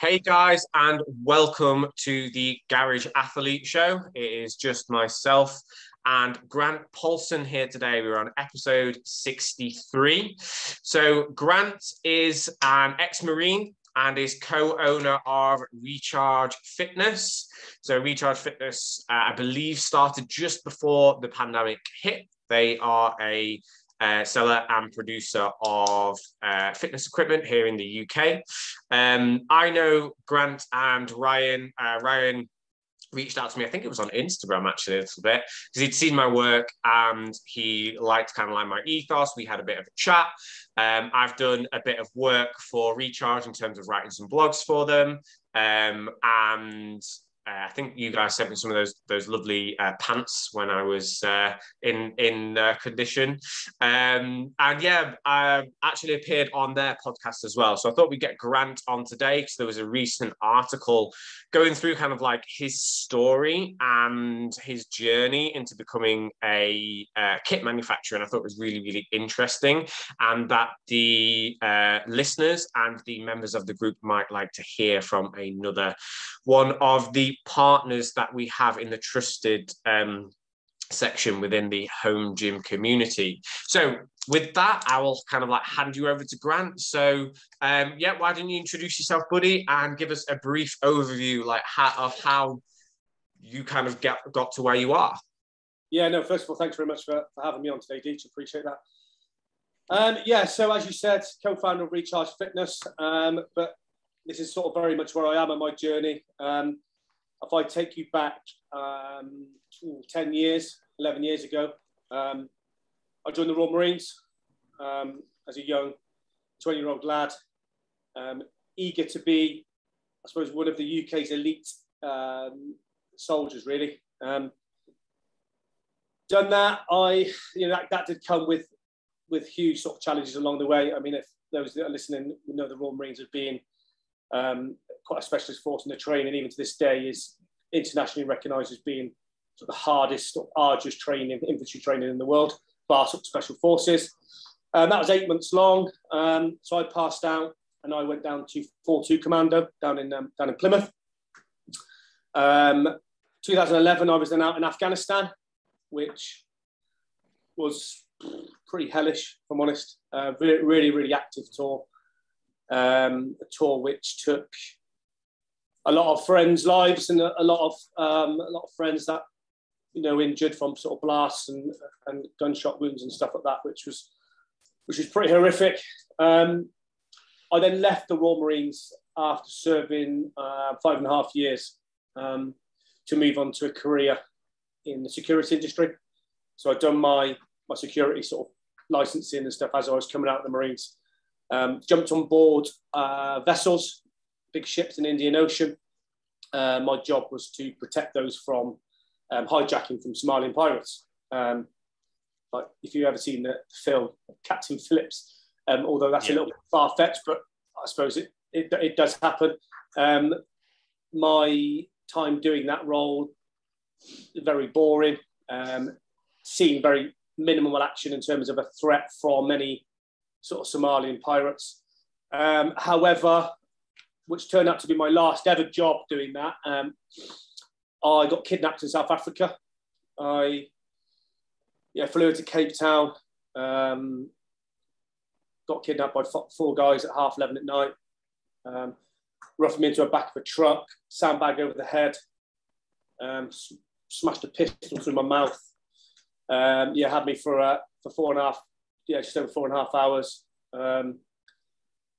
Hey guys, and welcome to the Garage Athlete Show. It is just myself and Grant Polson here today. We're on episode 63. So, Grant is an ex Marine and is co-owner of Recharge Fitness. So Recharge Fitness, uh, I believe, started just before the pandemic hit. They are a uh, seller and producer of uh, fitness equipment here in the UK. Um, I know Grant and Ryan. Uh, Ryan reached out to me. I think it was on Instagram actually a little bit because he'd seen my work and he liked kind of like my ethos. We had a bit of a chat. Um, I've done a bit of work for Recharge in terms of writing some blogs for them. Um, and uh, I think you guys sent me some of those those lovely uh, pants when I was uh, in in uh, condition, um, and yeah, I actually appeared on their podcast as well. So I thought we'd get Grant on today because there was a recent article going through kind of like his story and his journey into becoming a uh, kit manufacturer, and I thought it was really really interesting, and that the uh, listeners and the members of the group might like to hear from another one of the partners that we have in the trusted um, section within the home gym community. So with that, I will kind of like hand you over to Grant. So um, yeah, why don't you introduce yourself, buddy, and give us a brief overview like how, of how you kind of get got to where you are. Yeah, no, first of all, thanks very much for, for having me on today, Deej. Appreciate that. Um, yeah, so as you said, co-founder of Recharge Fitness, um, but this is sort of very much where I am on my journey. Um, if I take you back um, 10 years, 11 years ago, um, I joined the Royal Marines um, as a young 20 year old lad, um, eager to be, I suppose, one of the UK's elite um, soldiers, really. Um, done that, I, you know, that, that did come with, with huge sort of challenges along the way. I mean, if those that are listening know the Royal Marines being um, quite a specialist force in the training, even to this day, is internationally recognised as being sort of the hardest, of arduous training, infantry training in the world, bar special forces. Um, that was eight months long. Um, so I passed out and I went down to 4-2 Commando down in, um, down in Plymouth. Um, 2011, I was then out in Afghanistan, which was pretty hellish, if I'm honest. Uh, really, really, really active tour um, a tour which took a lot of friends' lives and a, a lot of um, a lot of friends that you know injured from sort of blasts and, and gunshot wounds and stuff like that, which was which was pretty horrific. Um, I then left the Royal Marines after serving uh, five and a half years um, to move on to a career in the security industry. So I'd done my my security sort of licensing and stuff as I was coming out of the Marines. Um, jumped on board uh, vessels, big ships in the Indian Ocean. Uh, my job was to protect those from um, hijacking from Somalian pirates. Um, like if you've ever seen the film Captain Phillips, um, although that's yeah. a little bit far fetched, but I suppose it, it, it does happen. Um, my time doing that role, very boring, um, seeing very minimal action in terms of a threat from any sort of Somalian pirates. Um, however, which turned out to be my last ever job doing that, um, I got kidnapped in South Africa. I yeah, flew into Cape Town, um, got kidnapped by four guys at half 11 at night, um, roughed me into the back of a truck, sandbag over the head, um, smashed a pistol through my mouth. Um, yeah, had me for, uh, for four and a half yeah, just over four and a half hours. Um,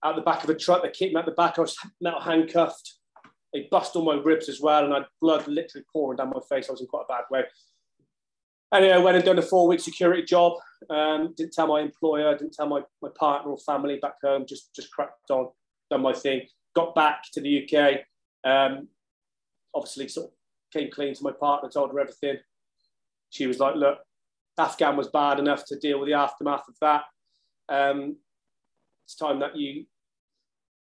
out the back of a truck, they kicked me out the back. I was metal handcuffed. They bust all my ribs as well, and I had blood literally pouring down my face. I was in quite a bad way. Anyway, I went and done a four-week security job. Um, didn't tell my employer, didn't tell my, my partner or family back home. Just just cracked on, done my thing. Got back to the UK. Um, obviously, sort of came clean to my partner, told her everything. She was like, "Look, Afghan was bad enough to deal with the aftermath of that. Um, it's time that you,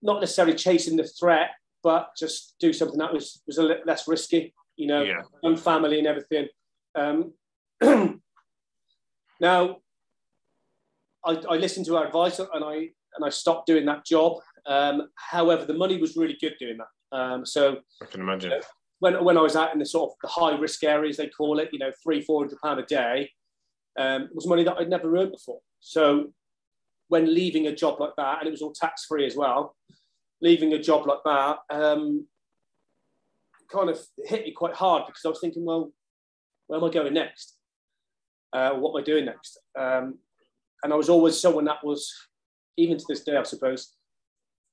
not necessarily chasing the threat, but just do something that was was a little less risky. You know, yeah. and family and everything. Um, now, I, I, listened to our advice and I and I stopped doing that job. Um, however, the money was really good doing that. Um, so I can imagine. when, when I was out in the sort of the high risk areas, they call it, you know, three, four hundred pound a day, um, was money that I'd never earned before. So when leaving a job like that, and it was all tax free as well, leaving a job like that um, kind of hit me quite hard because I was thinking, well, where am I going next? Uh, what am I doing next? Um, and I was always someone that was, even to this day, I suppose,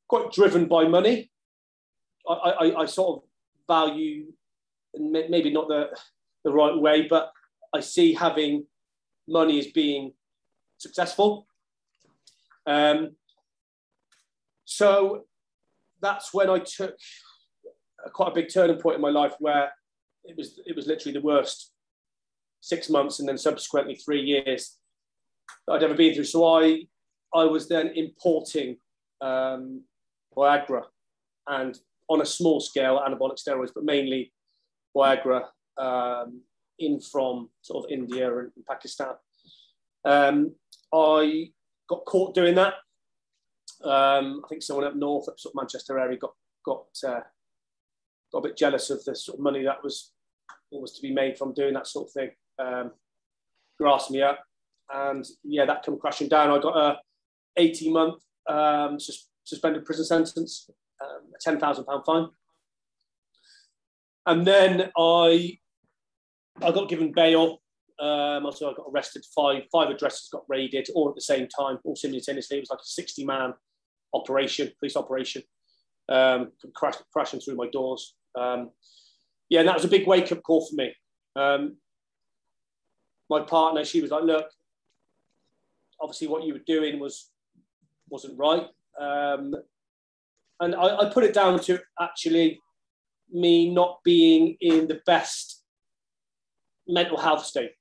quite driven by money. I, I, I sort of value, maybe not the, the right way, but I see having money as being successful. Um, so that's when I took a, quite a big turning point in my life where it was it was literally the worst six months and then subsequently three years that I'd ever been through. So I I was then importing um, Viagra and on a small scale anabolic steroids, but mainly Viagra um, in from sort of India and Pakistan. Um, I got caught doing that. Um, I think someone up north, up sort of Manchester area, got got uh, got a bit jealous of the sort of money that was was to be made from doing that sort of thing. Um, grassed me up, and yeah, that came crashing down. I got a 18 month um, sus- suspended prison sentence, um, a 10,000 pound fine, and then I I got given bail. Um, also, I got arrested. Five five addresses got raided all at the same time, all simultaneously. It was like a 60 man operation, police operation, um, crash, crashing through my doors. Um, yeah, and that was a big wake up call for me. Um, my partner, she was like, "Look, obviously, what you were doing was wasn't right," um, and I, I put it down to actually me not being in the best mental health state.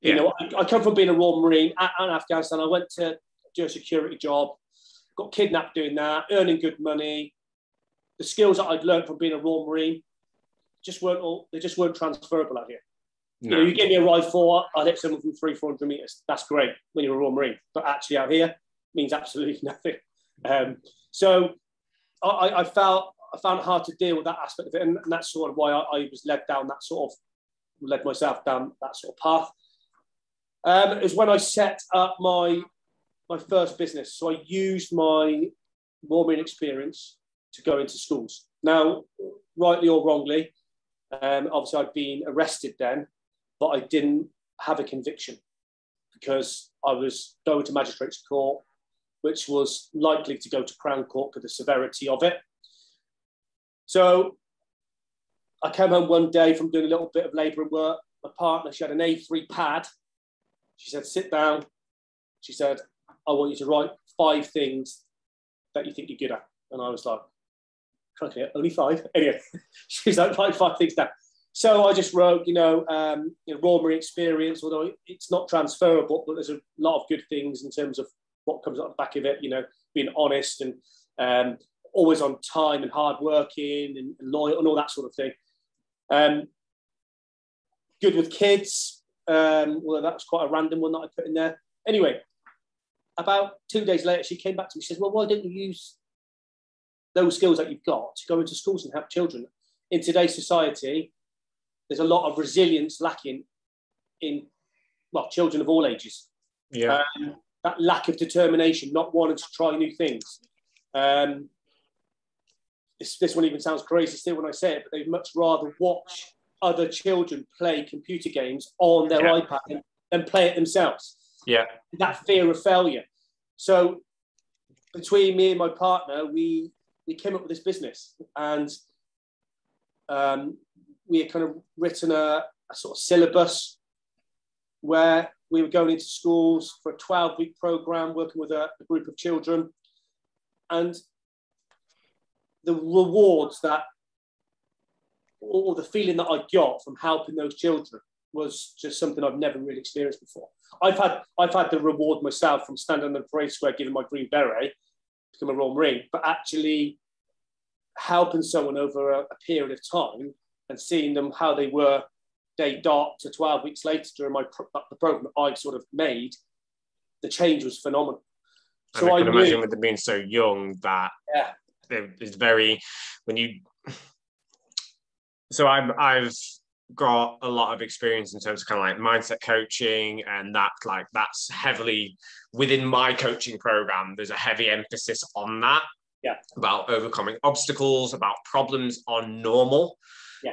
You know, I, I, come from being a Royal Marine and Afghanistan. I went to do a security job, got kidnapped doing that, earning good money. The skills that I'd learned from being a Royal Marine just weren't all, they just weren't transferable out here. No. You know, you give me a rifle, I'll hit someone from three, 400 meters. That's great when you're a Royal Marine. But actually out here means absolutely nothing. Um, so I, I, felt, I found it hard to deal with that aspect of it. And, and that's sort of why I, I, was led down that sort of, led myself down that sort of path. Um, is when I set up my my first business. So I used my Marine experience to go into schools. Now, rightly or wrongly, um, obviously I'd been arrested then, but I didn't have a conviction because I was going to magistrates court, which was likely to go to Crown Court for the severity of it. So I came home one day from doing a little bit of labouring work. My partner, she had an A3 pad. She said, sit down. She said, I want you to write five things that you think you're good at. And I was like, okay, only five. Anyway, she's like, write five things down. So I just wrote, you know, um, you know, experience, although it's not transferable, but there's a lot of good things in terms of what comes out the back of it, you know, being honest and um, always on time and hardworking and, and loyal and all that sort of thing. Um, good with kids. Um, well, that was quite a random one that I put in there. Anyway, about two days later, she came back to me. She says, Well, why don't you use those skills that you've got to go into schools and help children? In today's society, there's a lot of resilience lacking in, well, children of all ages. Yeah. Um, that lack of determination, not wanting to try new things. Um, this, this one even sounds crazy still when I say it, but they'd much rather watch other children play computer games on their yeah. iPad and play it themselves. Yeah. That fear of failure. So between me and my partner, we we came up with this business and um, we had kind of written a, a sort of syllabus where we were going into schools for a 12 week program working with a, a, group of children and the rewards that or the feeling that I got from helping those children was just something I've never really experienced before. I've had I've had the reward myself from standing on the parade square, giving my green beret, become a Royal Marine, but actually helping someone over a, a, period of time and seeing them how they were day dot to 12 weeks later during my the program that I sort of made, the change was phenomenal. And so I can I imagine with them being so young that yeah. it's very when you. So I'm I've got a lot of experience in terms of kind of like mindset coaching and that like that's heavily within my coaching program. There's a heavy emphasis on that yeah. about overcoming obstacles about problems are normal.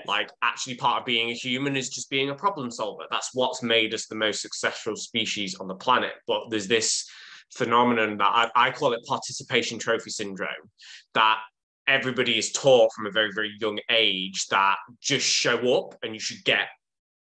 Like actually part of being a human is just being a problem solver. That's what's made us the most successful species on the planet. But there's this phenomenon that I, I call it participation trophy syndrome that everybody is taught from a very very young age that just show up and you should get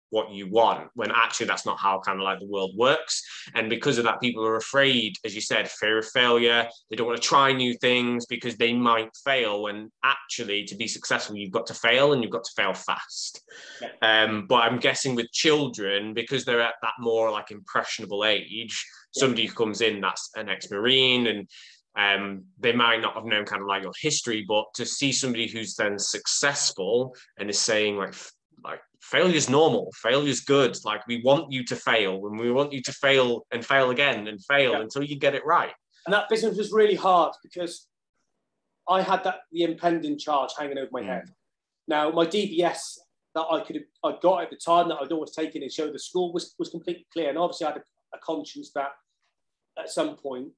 what you want when actually that's not how kind of like the world works and because of that people are afraid as you said fear of failure they don't want to try new things because they might fail when actually to be successful you've got to fail and you've got to fail fast yeah. um, but i'm guessing with children because they're at that more like impressionable age yeah. somebody who comes in that's an ex-marine and um, they might not have known kind of like your history, but to see somebody who's then successful and is saying like like failure is normal, failure is good. Like we want you to fail, and we want you to fail and fail again and fail yeah. until you get it right. And that business was really hard because I had that the impending charge hanging over my mm. head. Now my DBS that I could have I got at the time that I'd always taken and showed the school was was completely clear, and obviously I had a, a conscience that at some point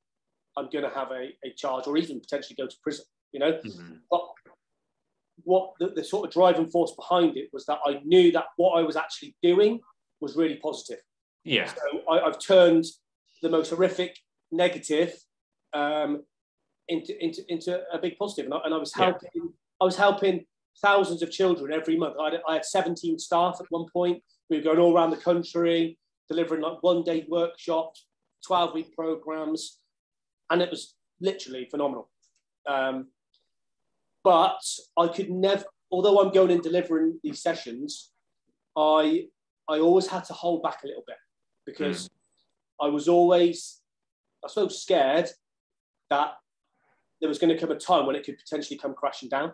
I'm going to have a, a charge or even potentially go to prison, you know. Mm-hmm. But what the, the, sort of driving force behind it was that I knew that what I was actually doing was really positive. Yeah. So I, have turned the most horrific negative um, into, into, into a big positive. And I, and I was helping, yeah. I was helping thousands of children every month. I had, I had 17 staff at one point. We were going all around the country, delivering like one day workshops, 12 week programs and it was literally phenomenal. Um, but I could never, although I'm going and delivering these sessions, I I always had to hold back a little bit because mm. I was always, I suppose, scared that there was going to come a time when it could potentially come crashing down.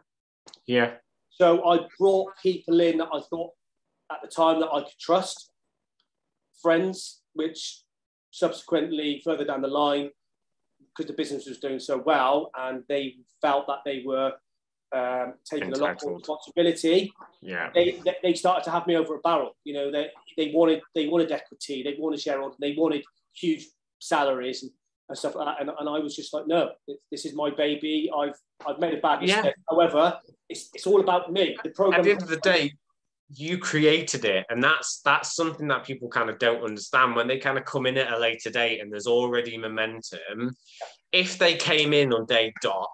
Yeah. So I brought people in that I thought at the time that I could trust, friends, which subsequently further down the line because the business was doing so well and they felt that they were um, taking Entitled. a lot more responsibility. Yeah, they, they, they started to have me over a barrel. You know, they they wanted they wanted equity, they wanted shareholders, they wanted huge salaries and, and stuff like that. And, and I was just like, no, this is my baby. I've I've made a bad mistake. Yeah. However, it's, it's all about me. The program. At the end of the day, you created it. And that's that's something that people kind of don't understand. When they kind of come in at a later date and there's already momentum if they came in on day dot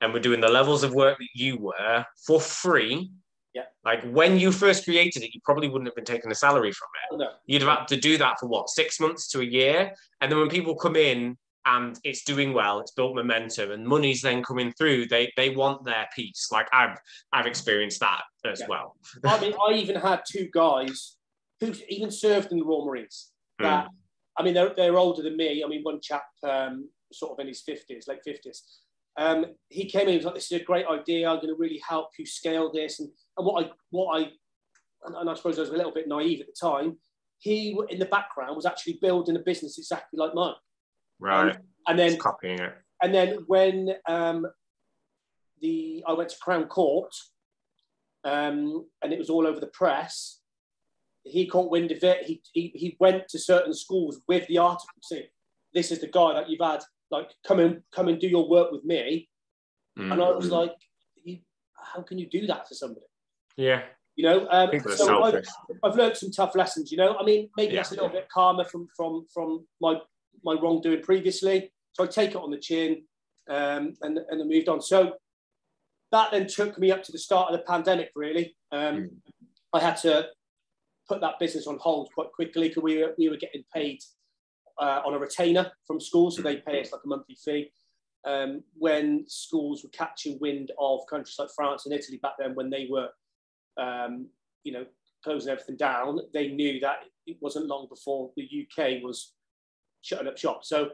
and were doing the levels of work that you were for free yeah. like when you first created it you probably wouldn't have been taking a salary from it. No. you'd have had to do that for what six months to a year? And then when people come in and it's doing well it's built momentum and money's then coming through they they want their piece like i've i've experienced that as yeah. well i mean i even had two guys who even served in the royal marines hmm. that mm. i mean they're, they're older than me i mean one chap um, sort of in his 50s late 50s um, he came in he was like this is a great idea i'm going to really help you scale this and, and what i what i and, and i suppose i was a little bit naive at the time he in the background was actually building a business exactly like mine Right. Um, and then copying it. And then when um, the I went to Crown Court, um, and it was all over the press. He caught wind of it. He, he, he went to certain schools with the article saying, "This is the guy that you've had like come and come and do your work with me." Mm-hmm. And I was like, "How can you do that to somebody?" Yeah. You know, um, so I've, I've, learned some tough lessons. You know, I mean, maybe yeah. that's a little bit calmer from from from my my wrongdoing previously. So I take it on the chin um, and, and then moved on. So that then took me up to the start of the pandemic, really. Um, mm. I had to put that business on hold quite quickly because we were, we were getting paid uh, on a retainer from schools, so they pay us like a monthly fee. Um, when schools were catching wind of countries like France and Italy back then, when they were, um, you know, closing everything down, they knew that it wasn't long before the UK was shutting up shop. So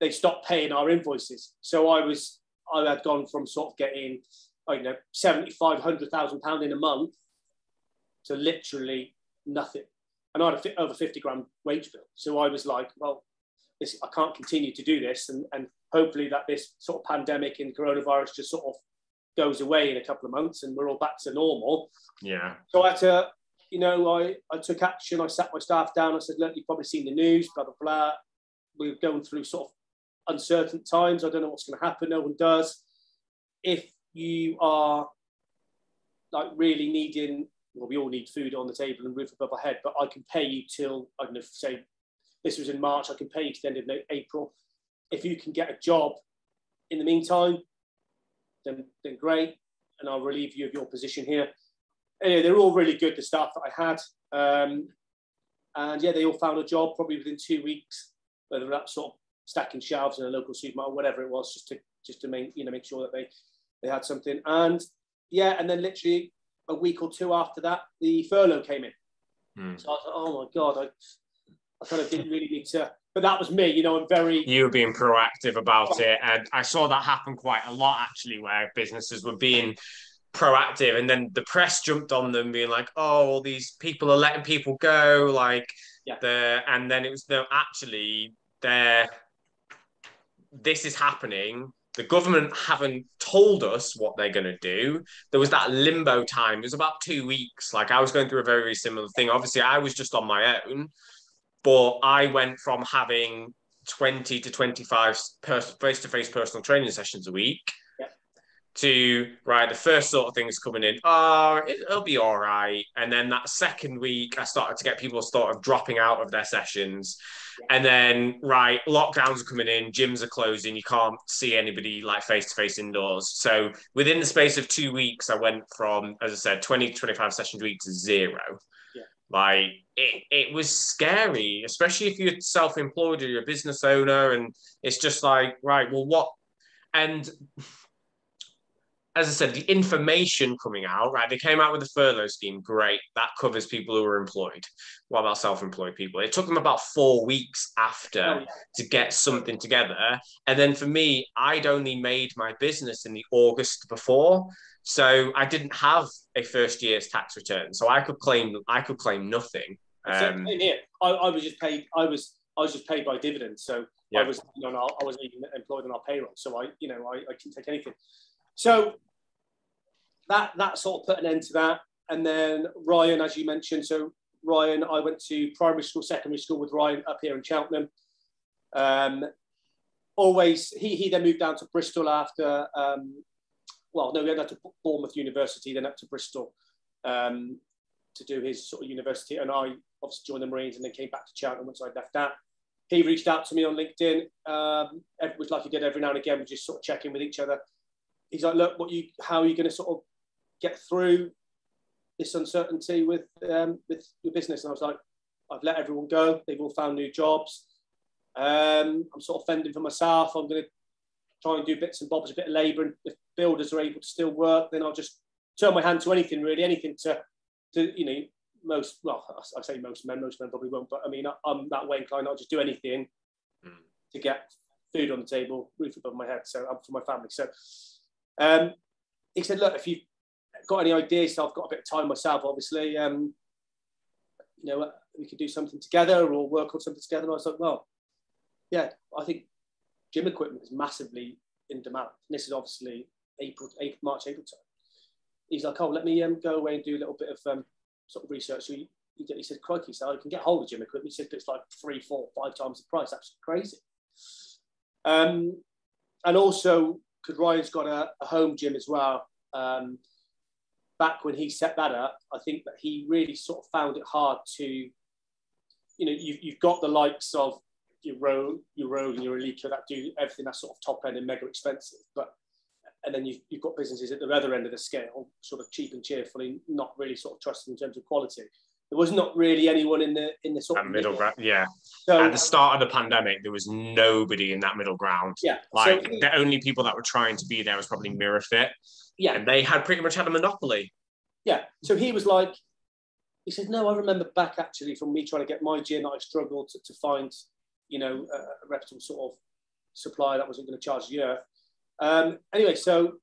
they stopped paying our invoices. So I was, I had gone from sort of getting, I don't know, 75, 100,000 pound in a month to literally nothing. And I had a over 50 grand wage bill. So I was like, well, this, I can't continue to do this, and, and hopefully that this sort of pandemic and coronavirus just sort of goes away in a couple of months and we're all back to normal. Yeah. So I had to, you know, I, I took action. I sat my staff down. I said, look, you've probably seen the news, blah, blah, blah. We're going through sort of uncertain times. I don't know what's going to happen. No one does. If you are like really needing, well, we all need food on the table and roof above our head, but I can pay you till, I don't know, say this was in March, I can pay you to the end of April. If you can get a job in the meantime, then, then great. And I'll relieve you of your position here. Anyway, they're all really good, the staff that I had. Um, and yeah, they all found a job probably within two weeks, whether that's sort of stacking shelves in a local supermarket, or whatever it was, just to just to make you know make sure that they they had something. And yeah, and then literally a week or two after that, the furlough came in. Hmm. So I was like, oh my god, I, I kind of didn't really need to but that was me. You know, I'm very. You were being proactive about it, and I saw that happen quite a lot actually, where businesses were being proactive, and then the press jumped on them, being like, "Oh, all these people are letting people go," like yeah. the, and then it was no, actually, they're this is happening. The government haven't told us what they're going to do. There was that limbo time. It was about two weeks. Like I was going through a very, very similar thing. Obviously, I was just on my own but I went from having 20 to 25 face to face personal training sessions a week to, right, the first sort of things coming in, oh, it, will be all right. And then that second week, I started to get people sort of dropping out of their sessions. And then, right, lockdowns are coming in, gyms are closing, you can't see anybody like face to face indoors. So within the space of two weeks, I went from, as I said, 20 to 25 sessions a week to zero. Like it, it was scary, especially if you're self-employed or you're a business owner, and it's just like, right, well, what? And as I said, the information coming out, right? They came out with the furlough scheme, great. That covers people who are employed. What about self-employed people? It took them about four weeks after oh, yeah. to get something together. And then for me, I'd only made my business in the August before. So I didn't have a first year's tax return, so I could claim I could claim nothing. Um, here, I, I, was just paid. I was I was just paid by dividends, so yeah. I was you know I wasn't even employed on our payroll, so I you know I, I can take anything. So that that sort of put an end to that, and then Ryan, as you mentioned, so Ryan, I went to primary school, secondary school with Ryan up here in Cheltenham. Um, always, he he then moved down to Bristol after um, well, no, we went up to Bournemouth University, then up to Bristol um, to do his sort of university. And I obviously joined the Marines and then came back to Cheltenham once I'd left that. He reached out to me on LinkedIn, um, which like he did every now and again, we just sort of check in with each other. He's like, look, what you, how are you going to sort of get through this uncertainty with um, with your business? And I was like, I've let everyone go. They've all found new jobs. Um, I'm sort of fending for myself. I'm going to try and do bits and bobs, a bit of labour. And if builders are able to still work, then I'll just turn my hand to anything really, anything to, to you know, most, well, I say most men, most men probably won't, but I mean, I'm that way inclined. I'll just do anything mm. to get food on the table, roof above my head, so I'm for my family. So um, he said, look, if you've got any ideas, so I've got a bit of time myself, obviously, um, you know, we could do something together or work on something together. And I was like, well, yeah, I think gym equipment is massively in demand. And this is obviously April, April March, April time. He's like, oh, let me um, go away and do a little bit of um, sort of research. So he, he, he said, crikey, so I can get hold of gym equipment. He said, it's like three, four, five times the price. That's crazy. Um, and also, because Ryan's got a, a, home gym as well. Um, back when he set that up, I think that he really sort of found it hard to, you know, you've, you've got the likes of your Rogue, your Rogue and your Eleiko that do everything that's sort of top end and mega expensive. But and then you've, you've got businesses at the other end of the scale, sort of cheap and cheerfully, not really sort of trusted in terms of quality. There was not really anyone in the in the sort of middle ground. Yeah. So, at the start of the pandemic, there was nobody in that middle ground. Yeah. Like so, the only people that were trying to be there was probably MiraFit. Yeah. And they had pretty much had a monopoly. Yeah. So he was like, he said, no, I remember back actually from me trying to get my gym that I struggled to, to find you know, a, a reputable sort of supplier that wasn't going to charge the earth. Um, anyway, so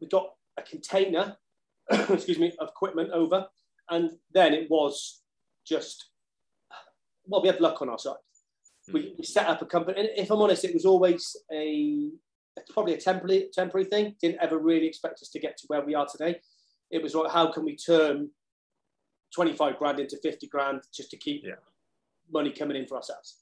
we got a container, excuse me, of equipment over, and then it was just, well, we had luck on our side. We, we set up a company, and if I'm honest, it was always a probably a temporary temporary thing. Didn't ever really expect us to get to where we are today. It was like, how can we turn 25 grand into 50 grand just to keep Yeah. money coming in for ourselves?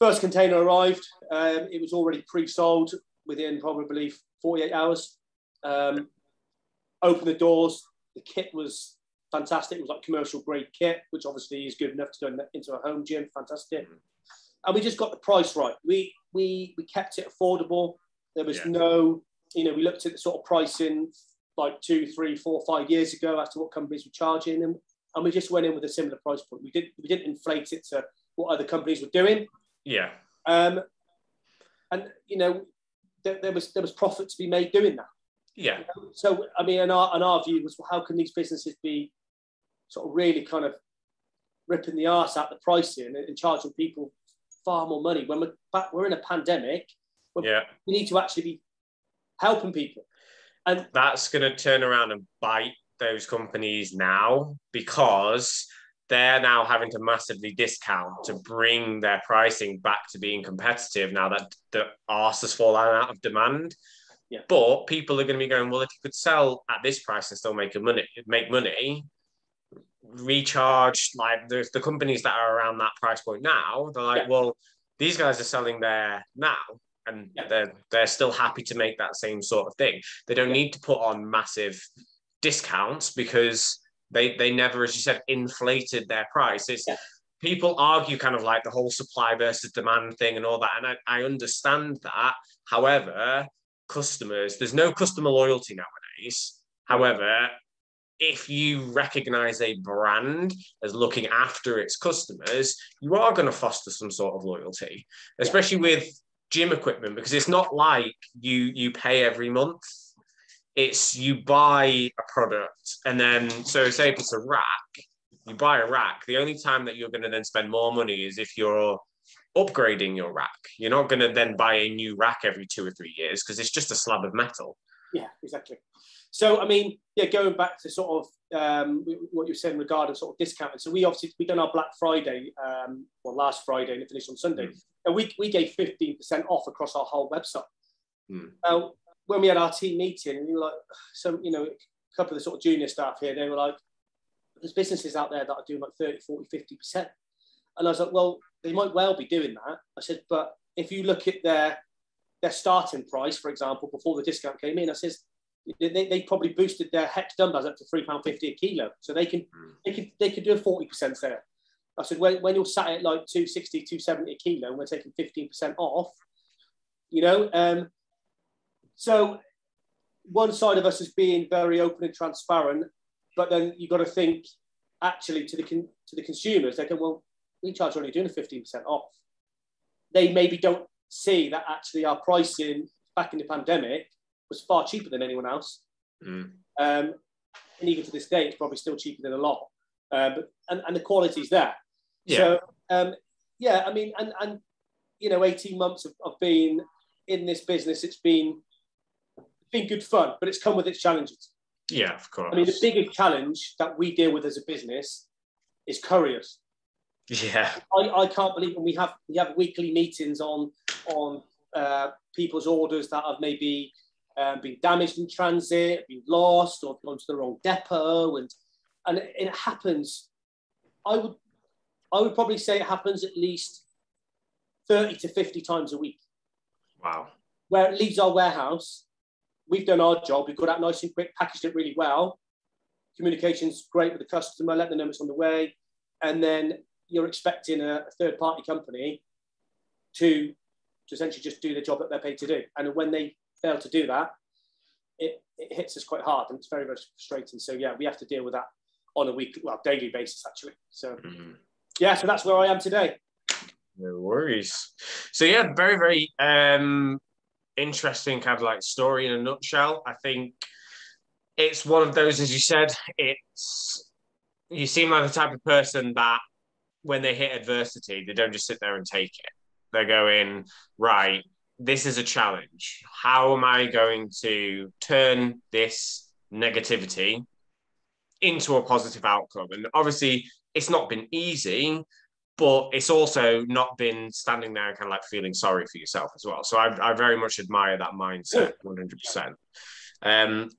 First container arrived. Um, it was already pre-sold within probably 48 hours. Um, opened the doors. The kit was fantastic. It was like commercial grade kit, which obviously is good enough to go in- into a home gym. Fantastic. Mhm. And we just got the price right. We we we kept it affordable. There was Yeah. no, you know, we looked at the sort of pricing like two, three, four, five years ago as to what companies were charging, and, and we just went in with a similar price point. We didn't we didn't inflate it to what other companies were doing. Yeah. Um, and you know, there, there was there was profit to be made doing that. Yeah. So I mean, and our and our view was, well, how can these businesses be sort of really kind of ripping the arse out the pricing and, and charging people far more money when we're back, we're in a pandemic. Yeah. We need to actually be helping people. And That's going to turn around and bite those companies now because they're now having to massively discount to bring their pricing back to being competitive now that the arse has fallen out of demand. Yeah. But people are going to be going, well, if you could sell at this price and still make a money, make money, recharge like the, the companies that are around that price point now, they're like, Yeah. well, these guys are selling there now and Yeah. they're they're still happy to make that same sort of thing. They don't need to put on massive discounts because they they never, as you said, inflated their price. It's people argue kind of like the whole supply versus demand thing and all that, and I, I understand that. However, customers, there's no customer loyalty nowadays. However, if you recognize a brand as looking after its customers, you are going to foster some sort of loyalty, especially with gym equipment, because it's not like you you pay every month. It's you buy a product and then so say if it's a rack, you buy a rack. The only time that you're going to then spend more money is if you're upgrading your rack. You're not going to then buy a new rack every two or three years because it's just a slab of metal. yeah, exactly. So I mean, yeah, going back to sort of um, what you're saying regarding sort of discounting. So we obviously we done our Black Friday, um, well last Friday, and it finished on Sunday, Mm. and we we gave fifteen percent off across our whole website. Mm. Now, when we had our team meeting, and you were like, some you know, a couple of the sort of junior staff here, they were like, there's businesses out there that are doing like 30, 40, 50 percent, and I was like, well, they might well be doing that. I said, but if you look at their their starting price, for example, before the discount came in, I says they, they probably boosted their hex dumbbells up to three pound fifty a kilo, so they can Mm. they could they could do a forty percent sale. I said when, when you're sat at like 260, 270 a kilo, and we're taking fifteen percent off, you know. Um, so one side of us is being very open and transparent, but then you've got to think actually to the con- to the consumers. They go, well, we charge only doing a fifteen percent off. They maybe don't see that actually our pricing back in the pandemic was far cheaper than anyone else. Mm. Um, and even to this day, it's probably still cheaper than a lot. Uh, but and, and the quality's there. Yeah. So um, yeah, I mean, and and you know, eighteen months of, of being in this business, it's been been good fun, but it's come with its challenges. Yeah, of course. I mean, the bigger challenge that we deal with as a business is couriers. Yeah, I, I can't believe when we have we have weekly meetings on on uh, people's orders that have maybe um, been damaged in transit, been lost, or gone to the wrong depot, and and it, it happens. I would I would probably say it happens at least thirty to fifty times a week, wow. where it leaves our warehouse. We've done our job. We've got out nice and quick, packaged it really well. Communication's great with the customer. Let them know it's on the way, and then you're expecting a, third party company to, to essentially just do the job that they're paid to do. And when they fail to do that, it, it hits us quite hard and it's very, very frustrating. So, yeah, we have to deal with that on a weekly, well, daily basis, actually. So, Mhm. yeah, so that's where I am today. No worries. So yeah, very very um interesting kind of like story in a nutshell. I think it's one of those, as you said, it's you seem like the type of person that when they hit adversity, they don't just sit there and take it. They're going, right, this is a challenge. How am I going to turn this negativity into a positive outcome? And obviously, it's not been easy, but it's also not been standing there and kind of like feeling sorry for yourself as well. So I, I very much admire that mindset, one hundred percent. Um,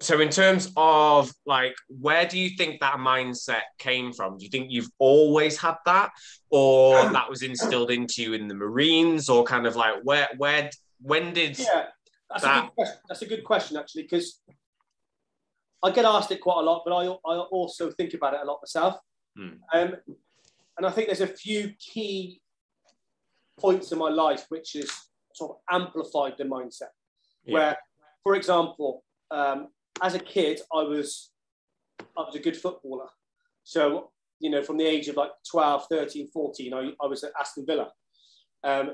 so in terms of like where do you think that mindset came from do you think you've always had that or that was instilled into you in the marines or kind of like where where when did yeah that's, that... a, good question. that's a good question actually because i get asked it quite a lot but i, I also think about it a lot myself hmm. um, and i think there's a few key points in my life which has sort of amplified the mindset yeah. where for example um, as a kid, I was I was a good footballer. So, you know, from the age of like 12, 13, 14, I, I was at Aston Villa. Um,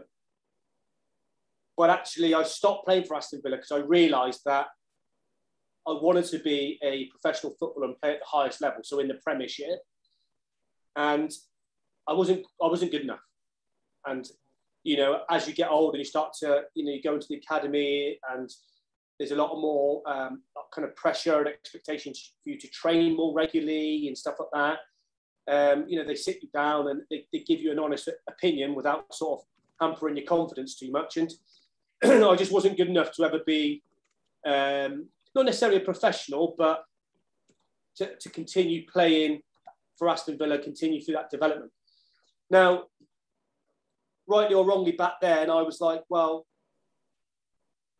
but actually, I stopped playing for Aston Villa because I realised that I wanted to be a professional footballer and play at the highest level, so in the Premiership. And I wasn't I wasn't good enough. And you know, as you get older, you start to you know you go into the academy and there's a lot more um, kind of pressure and expectations for you to train more regularly and stuff like that. Um, you know, they sit you down and they, they, give you an honest opinion without sort of hampering your confidence too much. And I just wasn't good enough to ever be, um, not necessarily a professional, but to, to continue playing for Aston Villa, continue through that development. Now, rightly or wrongly back then, I was like, well,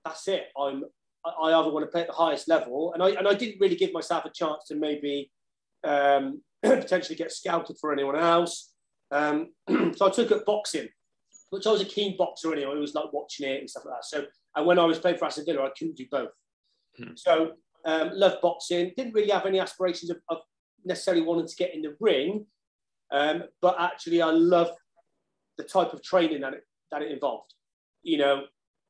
that's it. I'm I either want to play at the highest level, and I and I didn't really give myself a chance to maybe um, potentially get scouted for anyone else. Um, so I took up boxing, which I was a keen boxer anyway. I was like watching it and stuff like that. So and when I was playing for Aston Villa, I couldn't do both. Hmm. So um, loved boxing. Didn't really have any aspirations of, of necessarily wanting to get in the ring, um, but actually I love the type of training that it that it involved. You know,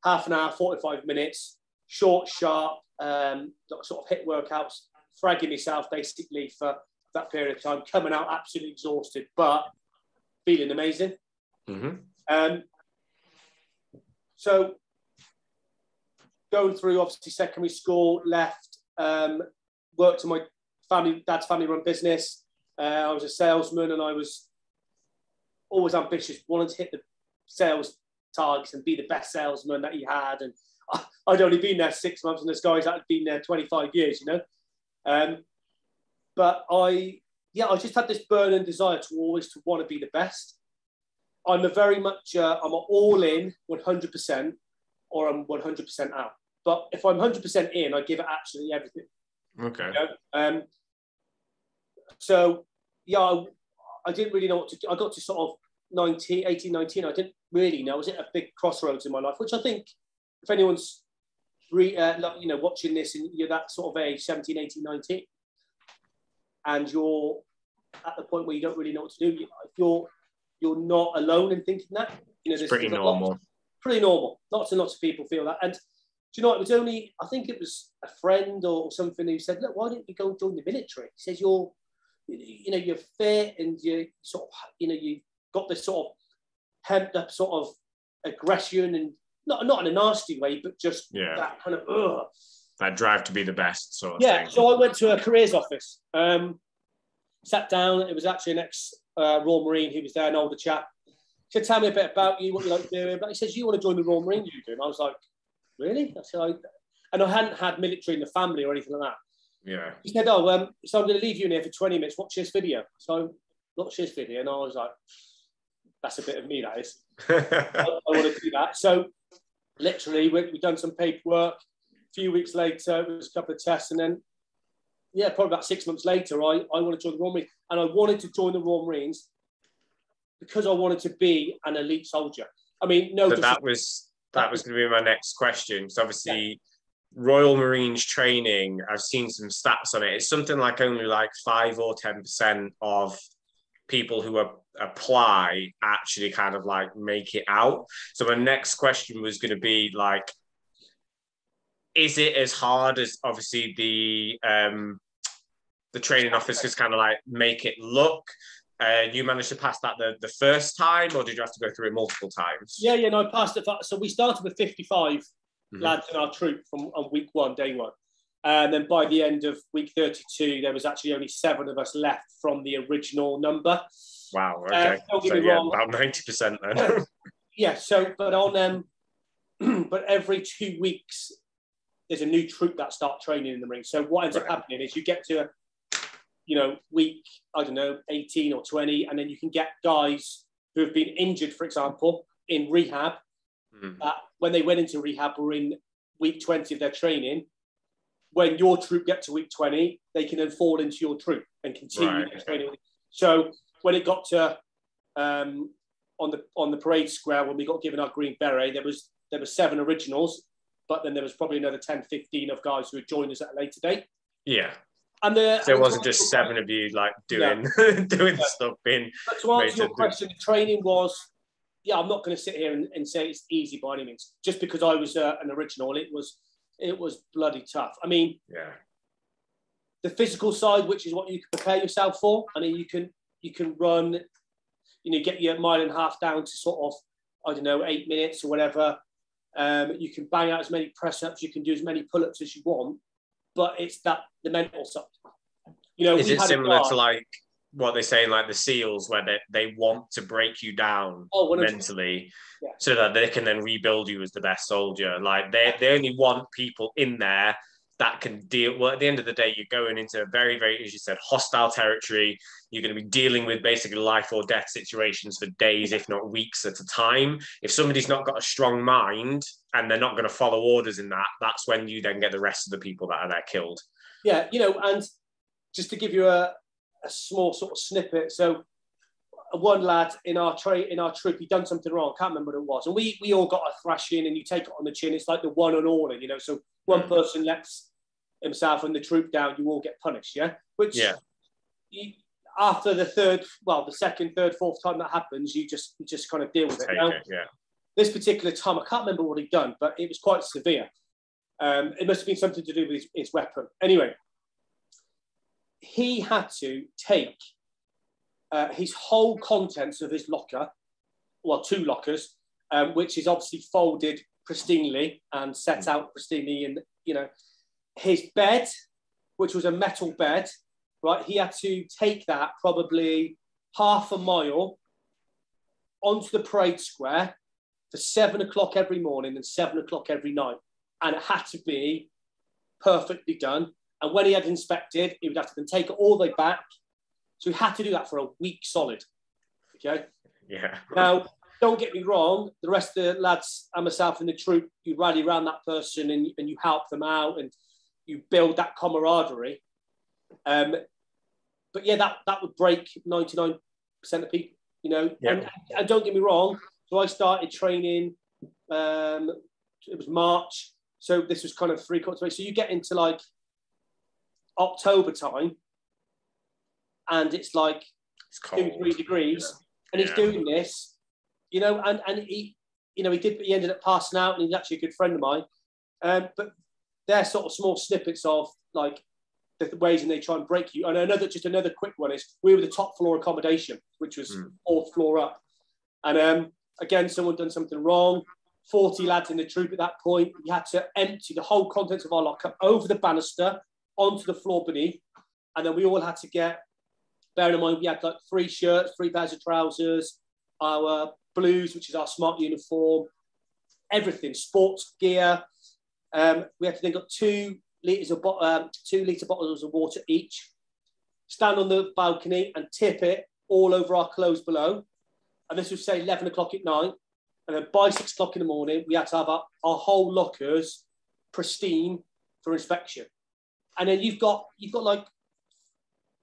half an hour, forty five minutes short, sharp, um, sort of HIIT workouts, fragging myself basically for that period of time, coming out absolutely exhausted, but feeling amazing. Mm-hmm. Um, so going through obviously secondary school, left, um, worked in my family, dad's family run business. Uh, I was a salesman and I was always ambitious, wanted to hit the sales targets and be the best salesman that he had and I'd only been there six months, and this guy's had been there 25 years, you know. Um, but I, yeah, I just had this burning desire to always to want to be the best. I'm a very much, uh, I'm all in 100%, or I'm 100% out. But if I'm 100% in, I give it absolutely everything. Okay. You know? um, so, yeah, I, I, didn't really know what to do. I got to sort of 19, 18, 19. I didn't really know. I was at a big crossroads in my life, which I think if anyone's re, uh, you know watching this and you're that sort of age 17 18 19 and you're at the point where you don't really know what to do if you're you're not alone in thinking that you know it's pretty normal. pretty normal. Lots and lots of people feel that. And do you know it was only i think it was a friend or something who said look why don't you go join the military? He says you're you know you're fit and you sort of you know you've got this sort of hemmed up sort of aggression and not not in a nasty way, but just yeah. that kind of ugh. that drive to be the best sort of yeah. Thing. So I went to a careers office, um, sat down. It was actually an ex uh, Royal Marine who was there, an older chap. He said, "Tell me a bit about you, what you like doing." But he says, "You want to join the Royal Marine? You do. And I was like, "Really?" I said, I, and I hadn't had military in the family or anything like that. Yeah. He said, "Oh, um, so I'm going to leave you in here for 20 minutes. Watch this video." So I watched this video, and I was like, "That's a bit of me, that is." I, I want to do that. So literally, we, we done some paperwork. A few weeks later, it was a couple of tests, and then, yeah, probably about six months later, I, I wanted to join the Royal Marines. And I wanted to join the Royal Marines because I wanted to be an elite soldier. I mean, no. So that was that was going to be my next question. So obviously, yeah. Royal Marines training, I've seen some stats on it. It's something like only like five or ten percent of people who are, apply actually kind of like make it out. So my next question was going to be like, is it as hard as obviously the um, the training officers kind of like make it look? Uh, you managed to pass that the, the first time, or did you have to go through it multiple times? Yeah, yeah, no, I passed it. So we started with 55 mm-hmm. lads in our troop from on week one, day one. And then by the end of week 32, there was actually only seven of us left from the original number. Wow. Okay. Uh, so, yeah, wrong. about 90% then. yeah. So, but on um, but every two weeks, there's a new troop that start training in the ring. So what ends right. up happening is you get to, you know, week I don't know, 18 or 20, and then you can get guys who have been injured, for example, in rehab. Mm. Uh, when they went into rehab, were in week 20 of their training. When your troop get to week 20, they can then fall into your troop and continue right. training. So when it got to um, on the on the parade square when we got given our green beret, there was there were seven originals, but then there was probably another 10, 15 of guys who had joined us at a later date. Yeah. And the, so it wasn't just seven of you like doing yeah. doing yeah. stuff in. But to answer your question, the training was yeah, I'm not going to sit here and, and, say it's easy by any means. Just because I was uh, an original, it was it was bloody tough. I mean, yeah, the physical side, which is what you can prepare yourself for. I mean, you can you can run, you know, get your mile and a half down to sort of I don't know eight minutes or whatever. Um, you can bang out as many press ups, you can do as many pull ups as you want, but it's that the mental side. You know, is it similar to like what they say in like the seals where they, they want to break you down oh, mentally yeah. so that they can then rebuild you as the best soldier. Like they, they only want people in there that can deal well at the end of the day you're going into a very very as you said hostile territory. You're going to be dealing with basically life or death situations for days if not weeks at a time. If somebody's not got a strong mind and they're not going to follow orders in that that's when you then get the rest of the people that are there killed. Yeah you know and just to give you a, a small sort of snippet. So one lad in our tra- in our troop, he done something wrong. Can't remember what it was, and we we all got a thrashing, and you take it on the chin. It's like the one and all, you know. So one person lets himself and the troop down, you all get punished. Yeah, which yeah. You, after the third, well, the second, third, fourth time that happens, you just you just kind of deal with it. Now, it yeah. This particular time, I can't remember what he'd done, but it was quite severe. Um, it must have been something to do with his, his weapon. Anyway, he had to take uh, his whole contents of his locker, well, two lockers, um, which is obviously folded pristinely and set out pristinely, and you know, his bed, which was a metal bed, right? He had to take that probably half a mile onto the parade square for seven o'clock every morning and seven o'clock every night, and it had to be perfectly done and when he had inspected, he would have to then take it all the way back. So he had to do that for a week solid. Okay. Yeah. Now, don't get me wrong, the rest of the lads and myself in the troop, you rally around that person and, and you help them out and you build that camaraderie. Um, but yeah, that, that would break 99% of people, you know. Yeah. And, and don't get me wrong, so I started training, um, it was March. So this was kind of three quarters. So you get into like October time, and it's like it's two, three degrees, and he's doing this, you know, and, and he, you know, he did, he ended up passing out, and he's actually a good friend of mine. Um, but they're sort of small snippets of like the ways in they try and break you. And another, just another quick one is we were the top floor accommodation, which was mm. fourth floor up, and um, again, someone done something wrong. 40 lads in the troop at that point. We had to empty the whole contents of our locker over the banister onto the floor beneath. And then we all had to get, bearing in mind, we had like three shirts, three pairs of trousers, our blues, which is our smart uniform, everything, sports gear. Um, we had to then got two litres of bo- um, two litre bottles of water each, stand on the balcony and tip it all over our clothes below. And this was say 11 o'clock at night. And then by six o'clock in the morning, we had to have our, our whole lockers pristine for inspection and then you've got you've got like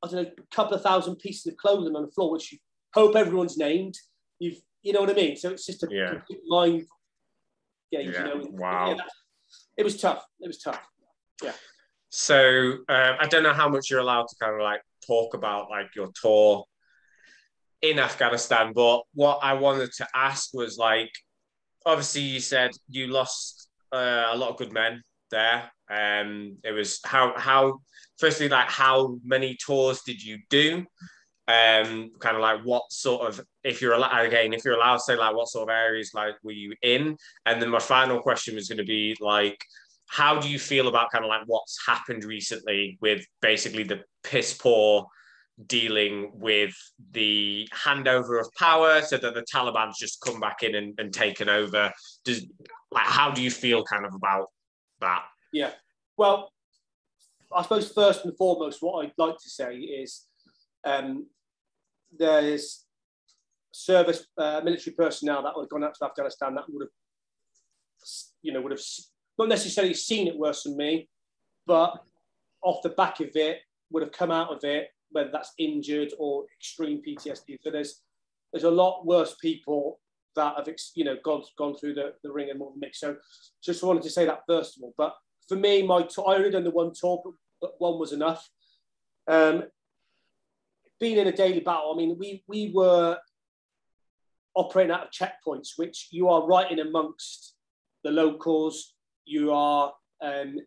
I don't know a couple of thousand pieces of clothing on the floor, which you hope everyone's named. You've you know what I mean. So it's just a yeah. mind. Yeah, yeah. You know, wow. Yeah, it was tough. It was tough. Yeah. So um, I don't know how much you're allowed to kind of like talk about like your tour in Afghanistan, but what I wanted to ask was like, obviously you said you lost uh, a lot of good men there. Um, it was how how firstly like how many tours did you do? Um, kind of like what sort of if you're allowed again if you're allowed to say like what sort of areas like were you in? And then my final question was going to be like how do you feel about kind of like what's happened recently with basically the piss poor dealing with the handover of power so that the Taliban's just come back in and, and taken over? Does like how do you feel kind of about that? Yeah. Well, I suppose first and foremost, what I'd like to say is um, there's service uh, military personnel that would have gone out to Afghanistan that would have, you know, would have not necessarily seen it worse than me, but off the back of it would have come out of it, whether that's injured or extreme PTSD. So there's there's a lot worse people that have you know gone gone through the, the ring and more mix. So just wanted to say that first of all. But for me, my tour, I only done the one tour, but, one was enough. Um, being in a daily battle, I mean, we we were operating out of checkpoints, which you are right in amongst the locals, you are um,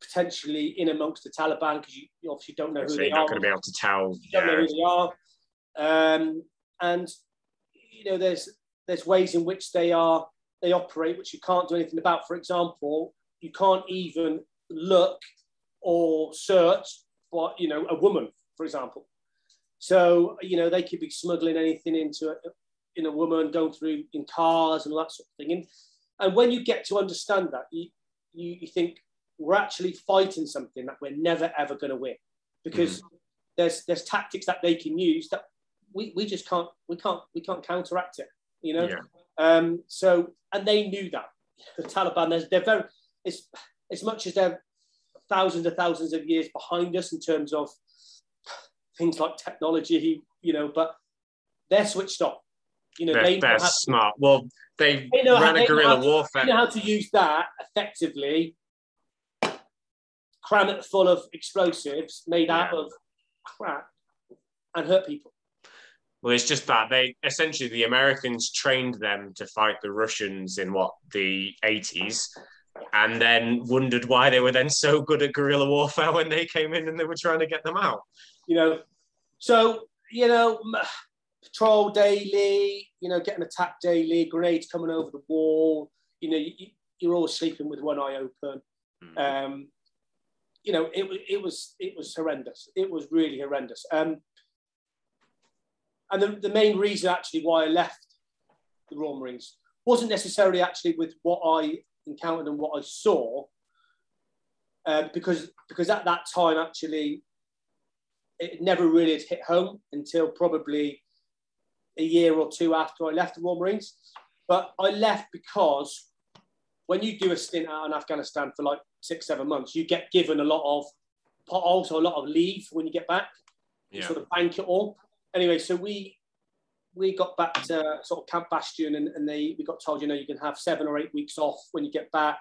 potentially in amongst the Taliban because you, you, obviously don't know who so they you're are. not going to be able to tell. You don't yeah. know who they are, um, and you know there's there's ways in which they are they operate which you can't do anything about. For example, you can't even look or search for you know a woman, for example. So you know they could be smuggling anything into a, in a woman, going through in cars and all that sort of thing. And, and when you get to understand that, you, you, you think we're actually fighting something that we're never ever going to win because mm-hmm. there's there's tactics that they can use that we, we just can't we can't we can't counteract it you know yeah. um so and they knew that the taliban they're, they're very it's as much as they're thousands of thousands of years behind us in terms of things like technology you know but they're switched off you know they're, they they're smart well they, they ran how, a guerrilla to, warfare they know how to use that effectively cram it full of explosives made yeah. out of crap and hurt people. Well, it's just that they essentially the Americans trained them to fight the Russians in what the 80s and then wondered why they were then so good at guerrilla warfare when they came in and they were trying to get them out. You know, so, you know, patrol daily, you know, getting attacked daily, grenades coming over the wall, you know, you, are all sleeping with one eye open. Mm. Um, you know, it, it was it was horrendous. It was really horrendous. Um, and the, the main reason actually why I left the Royal Marines wasn't necessarily actually with what I encountered and what I saw, uh, because because at that time actually it never really had hit home until probably a year or two after I left the Royal Marines. But I left because when you do a stint out in Afghanistan for like six, seven months, you get given a lot of, also a lot of leave when you get back. Yeah. You sort of bank it all. Anyway, so we we got back to sort of Camp Bastion and, and they we got told, you know, you can have seven or eight weeks off when you get back.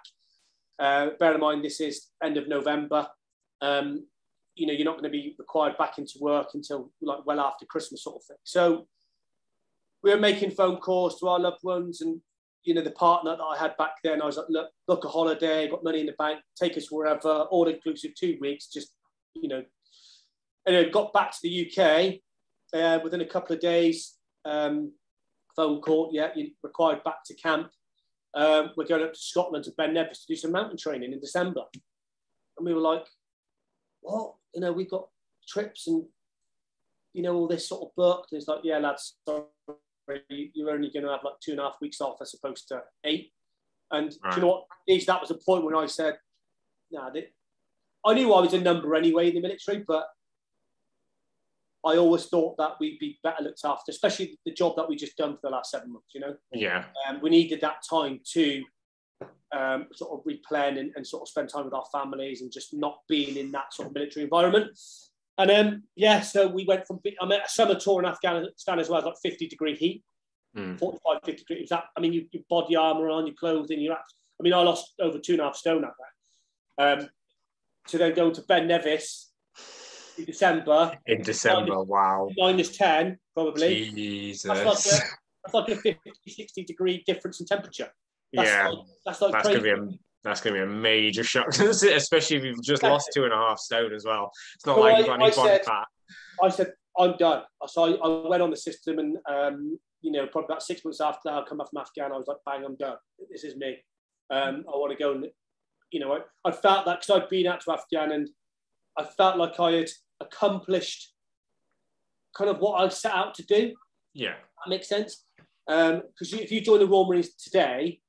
Uh, bear in mind, this is end of November. Um, you know, you're not going to be required back into work until like well after Christmas sort of thing. So we were making phone calls to our loved ones and you know, the partner that I had back then, I was like, look, book a holiday, got money in the bank, take us wherever, all inclusive, two weeks, just, you know. And got back to the UK uh, within a couple of days, um, phone call, yeah, you required back to camp. Um, we're going up to Scotland to Ben Nevis to do some mountain training in December. And we were like, what? You know, we've got trips and, you know, all this sort of booked. And it's like, yeah, lads, sorry, you're only going to have like two and a half weeks off as opposed to eight. And right. you know what? At least That was a point when I said, nah, they, I knew I was a number anyway in the military, but I always thought that we'd be better looked after, especially the job that we just done for the last seven months, you know? Yeah. Um, we needed that time to um, sort of replan and, and, sort of spend time with our families and just not being in that sort of military environment. And um, yeah, so we went from, I mean, a summer tour in Afghanistan as well, like 50 degree heat, mm. 45, 50 degrees. That, I mean, you, your body armor on, your clothing, your, I mean, I lost over two and a half stone at that. Um, to then go to Ben Nevis in December. In December, minus, wow. Minus 10, probably. Jesus. That's like a, that's like a 50, 60 degree difference in temperature. That's yeah. Like, that's like that's crazy. Gonna be a, that's going to be a major shock, especially if you've just lost two and a half stone as well. It's not like I, you've got any I body said, fat. I said, I'm done. So I, I went on the system and, um, you know, probably about six months after I come back from Afghan, I was like, bang, I'm done. This is me. Um, I want to go and, you know, I, I felt that because I'd been out to Afghan and I felt like I had accomplished kind of what I set out to do. Yeah. That makes sense. Because um, if you join the Royal Marines today,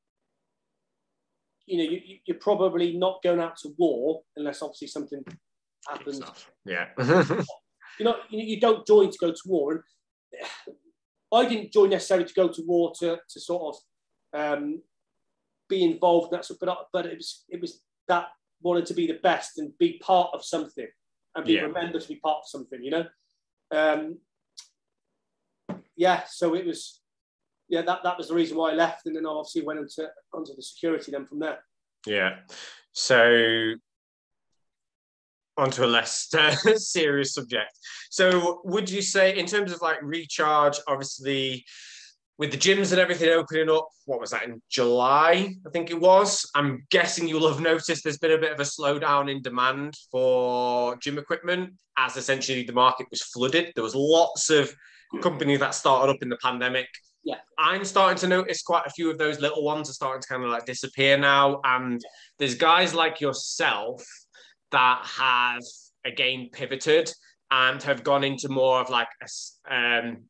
you know, you, you're probably not going out to war unless obviously something happens. Yeah. you know, you don't join to go to war. And I didn't join necessarily to go to war to, to sort of um, be involved in that sort, but but it was it was that wanted to be the best and be part of something and be yeah. remembered to be part of something, you know. Um, yeah, so it was yeah that that was the reason why I left, and then I obviously went into onto the security then from there. Yeah, so onto a less uh, serious subject. So, would you say, in terms of like recharge, obviously with the gyms and everything opening up, what was that in July? I think it was. I'm guessing you'll have noticed there's been a bit of a slowdown in demand for gym equipment as essentially the market was flooded. There was lots of companies that started up in the pandemic. Yeah. I'm starting to notice quite a few of those little ones are starting to kind of like disappear now. And there's guys like yourself that have again pivoted and have gone into more of like a, um,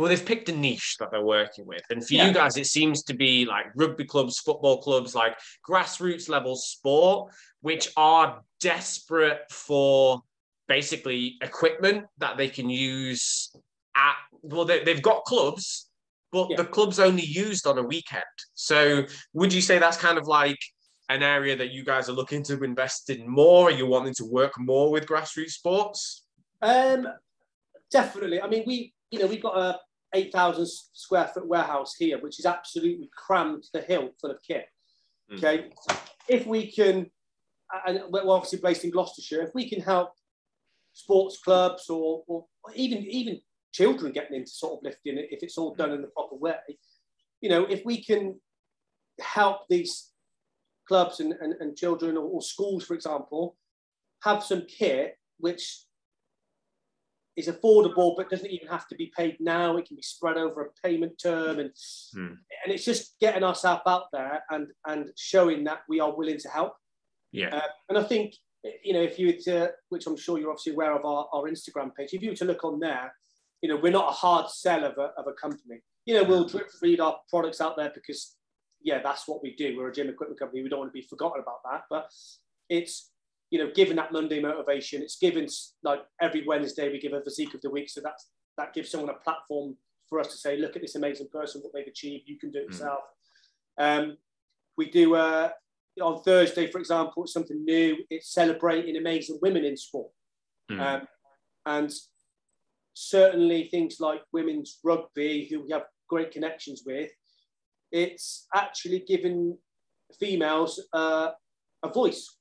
well, they've picked a niche that they're working with. And for yeah. you guys, it seems to be like rugby clubs, football clubs, like grassroots level sport, which are desperate for basically equipment that they can use at, well, they, have got clubs, but yeah. the club's only used on a weekend. So would you say that's kind of like an area that you guys are looking to invest in more? Are you wanting to work more with grassroots sports? Um, definitely. I mean, we you know we've got a 8,000 square foot warehouse here, which is absolutely crammed to the hill full of kit. Mm. Okay, if we can, and we're obviously based in Gloucestershire, if we can help sports clubs or, or even even children getting into sort of lifting, if it's all done in the proper way, you know, if we can help these clubs and, and, and children or, or schools, for example, have some kit which is affordable but doesn't even have to be paid now. It can be spread over a payment term, and hmm. and it's just getting ourselves out there and and showing that we are willing to help. Yeah, uh, and I think you know if you were to, which I'm sure you're obviously aware of our, our Instagram page, if you were to look on there, you know we're not a hard sell of a, of a company. You know we'll drip feed our products out there because yeah, that's what we do. We're a gym equipment company. We don't want to be forgotten about that. But it's, you know, given that Monday motivation, it's given like every Wednesday we give a physique of the week. So that's, that gives someone a platform for us to say, look at this amazing person, what they've achieved. You can do it mm. yourself. Um, we do uh, on Thursday, for example, something new. It's celebrating amazing women in sport. Mm. Um, and certainly things like women's rugby, who we have great connections with, it's actually given females uh, a voice.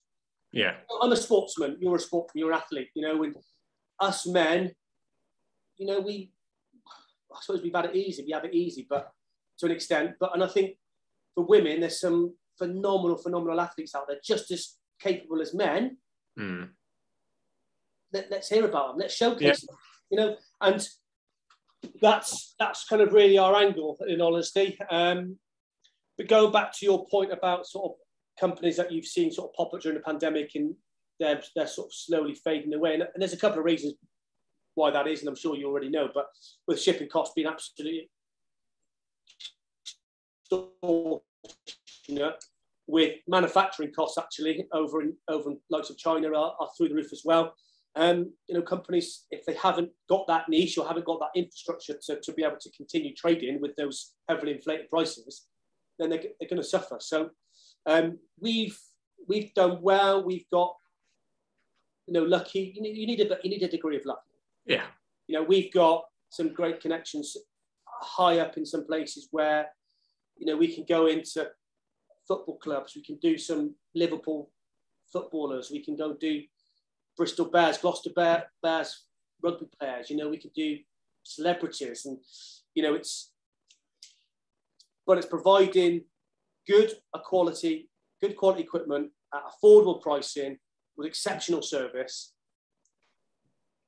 Yeah. I'm a sportsman. You're a sportsman. You're an athlete. You know, and us men, you know, we, I suppose we've had it easy. We have it easy, but to an extent. But and I think for women, there's some phenomenal, phenomenal athletes out there, just as capable as men. Mm. Let, us hear about them. Let's showcase yeah. them. You know, and that's that's kind of really our angle, in honesty. Um, but going back to your point about sort of companies that you've seen sort of pop up during the pandemic and they're, they're sort of slowly fading away. And, and there's a couple of reasons why that is, and I'm sure you already know, but with shipping costs being absolutely with manufacturing costs actually over in over in likes of China are, are through the roof as well. Um, you know, companies, if they haven't got that niche or haven't got that infrastructure to, to be able to continue trading with those heavily inflated prices, then they're, they're going to suffer. So um, we've we've done well. We've got you know lucky. You need, you need a you need a degree of luck. Yeah. You know, we've got some great connections high up in some places where you know we can go into football clubs. We can do some Liverpool footballers. We can go do Bristol Bears, Gloucester Bear, Bears rugby players. You know, we can do celebrities, and you know, it's but it's providing good quality, good quality equipment at affordable pricing with exceptional service.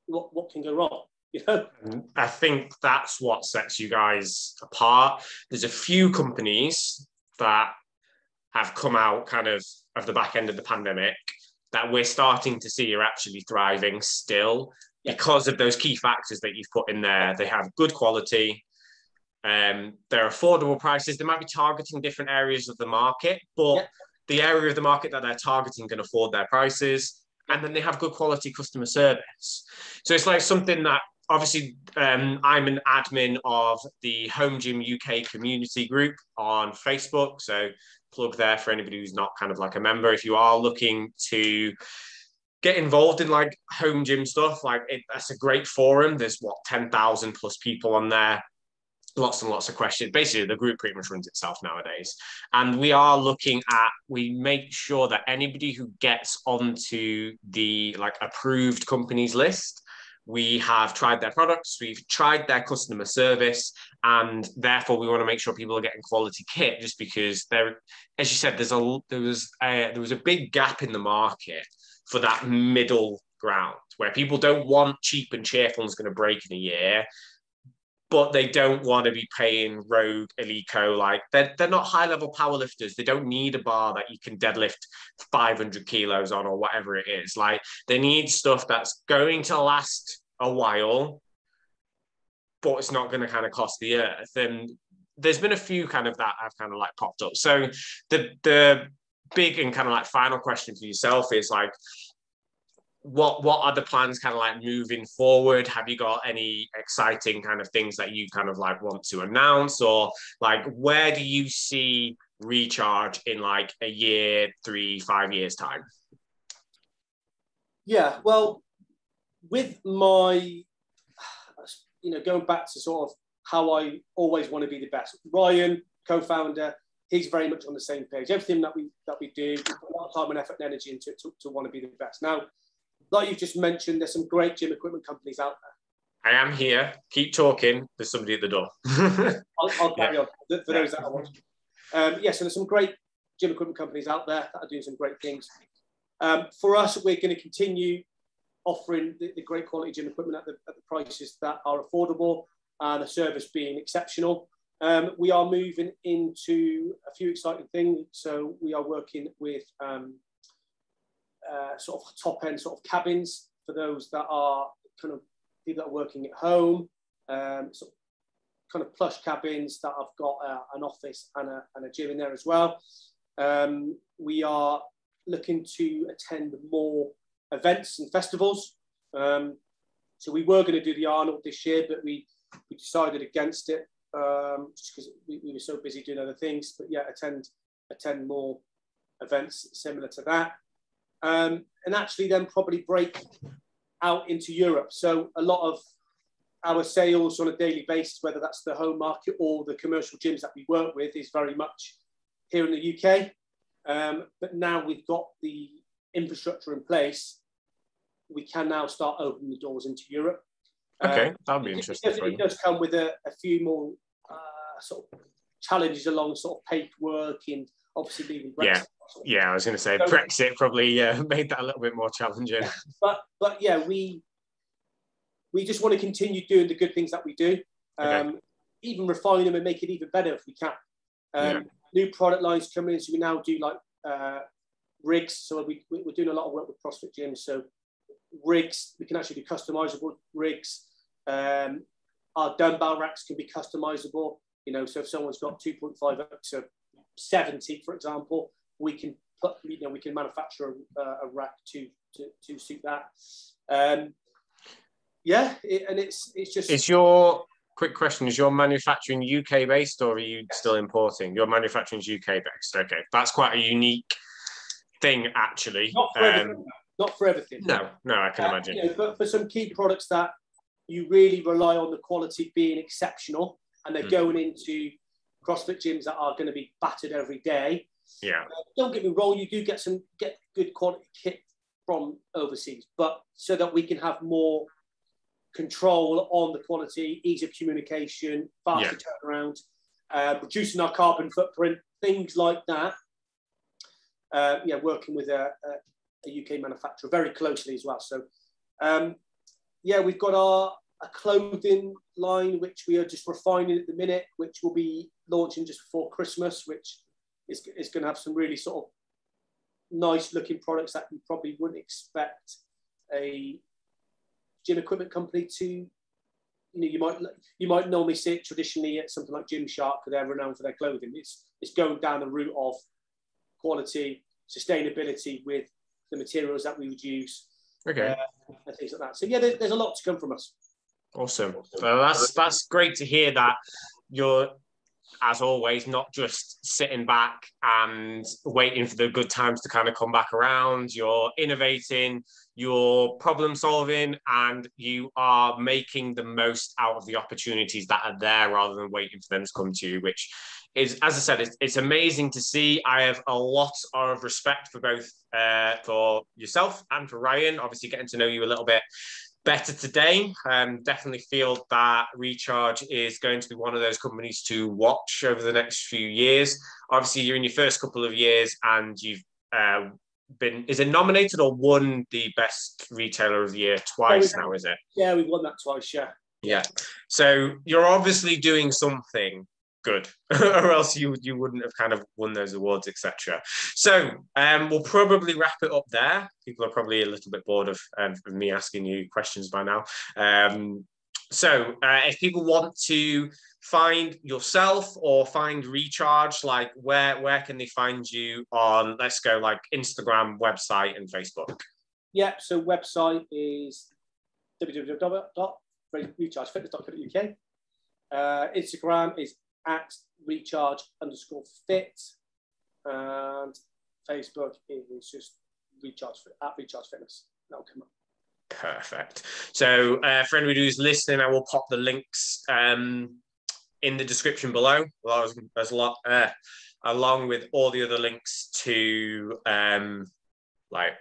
What what can go wrong? You know? I think that's what sets you guys apart. There's a few companies that have come out kind of of the back end of the pandemic that we're starting to see are actually thriving still yeah. because of those key factors that you've put in there. They have good quality, um, they're affordable prices. They might be targeting different areas of the market, but yeah. the area of the market that they're targeting can afford their prices. And then they have good quality customer service. So it's like something that obviously um, I'm an admin of the Home Gym UK community group on Facebook. So plug there for anybody who's not kind of like a member. If you are looking to get involved in like home gym stuff, like it, that's a great forum. There's what 10,000 plus people on there lots and lots of questions. Basically, the group pretty much runs itself nowadays. And we are looking at, we make sure that anybody who gets onto the like approved companies list, we have tried their products, we've tried their customer service, and therefore we want to make sure people are getting quality kit just because there, as you said, there's a there was a, there was a big gap in the market for that middle ground where people don't want cheap and cheerful and is going to break in a year but they don't want to be paying Rogue Eleiko. Like they're, they're not high level powerlifters. They don't need a bar that you can deadlift 500 kilos on or whatever it is. Like they need stuff that's going to last a while, but it's not going to kind of cost the earth. And there's been a few kind of that have kind of like popped up. So the the big and kind of like final question for yourself is like what what are the plans kind of like moving forward? Have you got any exciting kind of things that you kind of like want to announce? Or like where do you see recharge in like a year three five years time? Yeah well with my you know going back to sort of how i always want to be the best ryan co-founder he's very much on the same page. Everything that we that we do we put a lot of time and effort and energy into it to, to want to be the best. Now like you just mentioned, there's some great gym equipment companies out there. I am here. Keep talking. There's somebody at the door. I'll, I'll, carry yeah. on for, for those that are watching. Um, yeah, so there's some great gym equipment companies out there that are doing some great things. Um, for us, we're going to continue offering the, the, great quality gym equipment at the, at the prices that are affordable and the service being exceptional. Um, we are moving into a few exciting things. So we are working with um, uh, sort of top end sort of cabins for those that are kind of people that are working at home, um, sort of kind of plush cabins that have got uh, an office and a, and a gym in there as well. Um, we are looking to attend more events and festivals. Um, so we were going to do the Arnold this year, but we, we decided against it um, just because we, we, were so busy doing other things. But yeah, attend attend more events similar to that um, and actually then probably break out into Europe. So a lot of our sales on a daily basis, whether that's the home market or the commercial gyms that we work with, is very much here in the UK. Um, but now we've got the infrastructure in place, we can now start opening the doors into Europe. Okay, um, that'll be interesting. It does, it does come with a, a few more uh, sort of challenges along sort of paperwork and obviously leaving Brexit. Yeah. Yeah, I was going to say so, Brexit probably uh, made that a little bit more challenging. But but yeah, we we just want to continue doing the good things that we do, um, okay. even refine them and make it even better if we can. Um, yeah. New product lines coming in, so we now do like uh, rigs. So we, we're doing a lot of work with CrossFit gyms. So rigs, we can actually do customizable rigs. Um, our dumbbell racks can be customizable. You know, so if someone's got 2.5 up to 70, for example, we can put, you know, we can manufacture a, a rack to, to, to suit that. Um, yeah, it, and it's it's just. Is your quick question? Is your manufacturing UK based or are you yes. still importing? Your manufacturing is UK based. Okay, that's quite a unique thing, actually. Not for um, everything. Not for everything. No, no, I can uh, imagine. You know, but for some key products that you really rely on the quality being exceptional, and they're mm. going into CrossFit gyms that are going to be battered every day. Yeah. Uh, don't get me wrong, you do get some get good quality kit from overseas, but so that we can have more control on the quality, ease of communication, faster yeah. turnaround, uh, reducing our carbon footprint, things like that. Uh, yeah, working with a, a, a, UK manufacturer very closely as well. So, um, yeah, we've got our a clothing line which we are just refining at the minute, which will be launching just before Christmas, which it's, it's going to have some really sort of nice looking products that you probably wouldn't expect a gym equipment company to you know you might you might normally see it traditionally at something like Gymshark because they're renowned for their clothing. It's it's going down the route of quality, sustainability with the materials that we would use. Okay. Uh, and things like that. So yeah, there's, there's a lot to come from us. Awesome. Well, that's that's great to hear that you're as always, not just sitting back and waiting for the good times to kind of come back around. You're innovating, you're problem solving, and you are making the most out of the opportunities that are there rather than waiting for them to come to you, which is, as I said, it's, it's amazing to see. I have a lot of respect for both uh, for yourself and for Ryan. Obviously, getting to know you a little bit better today. Um, definitely feel that Recharge is going to be one of those companies to watch over the next few years. Obviously, you're in your first couple of years and you've uh, been, is it nominated or won the best retailer of the year twice now, is it? Yeah, we've won that twice, yeah. Yeah. So you're obviously doing something good or else you you wouldn't have kind of won those awards etc so um, we'll probably wrap it up there. People are probably a little bit bored of, um, of me asking you questions by now. Um, so uh, if people want to find yourself or find recharge like where where can they find you on let's go like instagram website and facebook? Yeah so website is www.rechargefitness.co.uk uh, instagram is at recharge underscore fit. And Facebook is just recharge at recharge fitness. That'll come up. Perfect. So, uh, for anybody who's listening, I will pop the links um, in the description below. Well, there's, a lot, uh, along with all the other links to um, like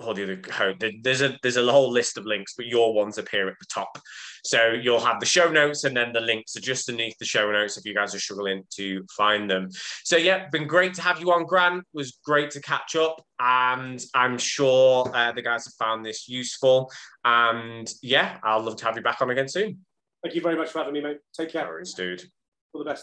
all the other there's a there's a whole list of links but your ones appear at the top. So you'll have the show notes and then the links are just underneath the show notes if you guys are struggling to find them. So yeah been great to have you on grant it was great to catch up and i'm sure uh, the guys have found this useful. And yeah i'll love to have you back on again soon. Thank you very much for having me mate. Take care. Thanks, dude. All the best